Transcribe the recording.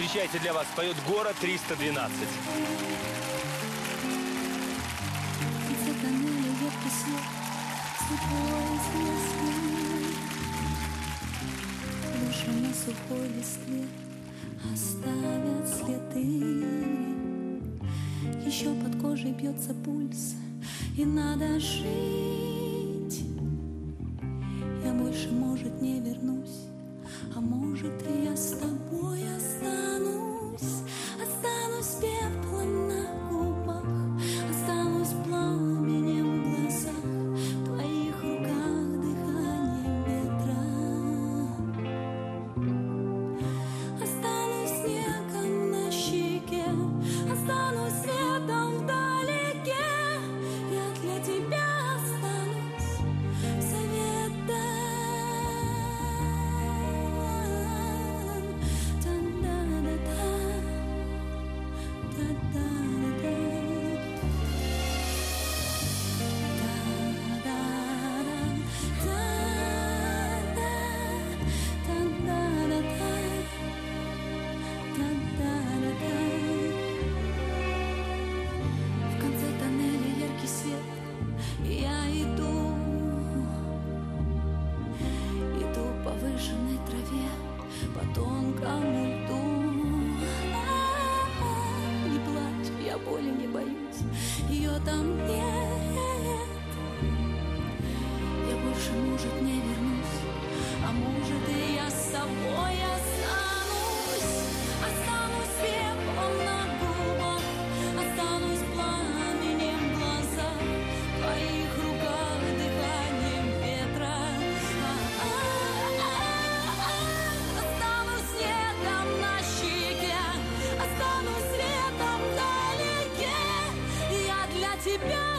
Встречайте для вас, поет город 312. Затонули яркий свет, слепой из Души на сухой листве оставят следы Еще под кожей бьется пульс, и надо жить Я больше, может, не вернусь, а может, и ее там нет. Я больше, может, не тебя.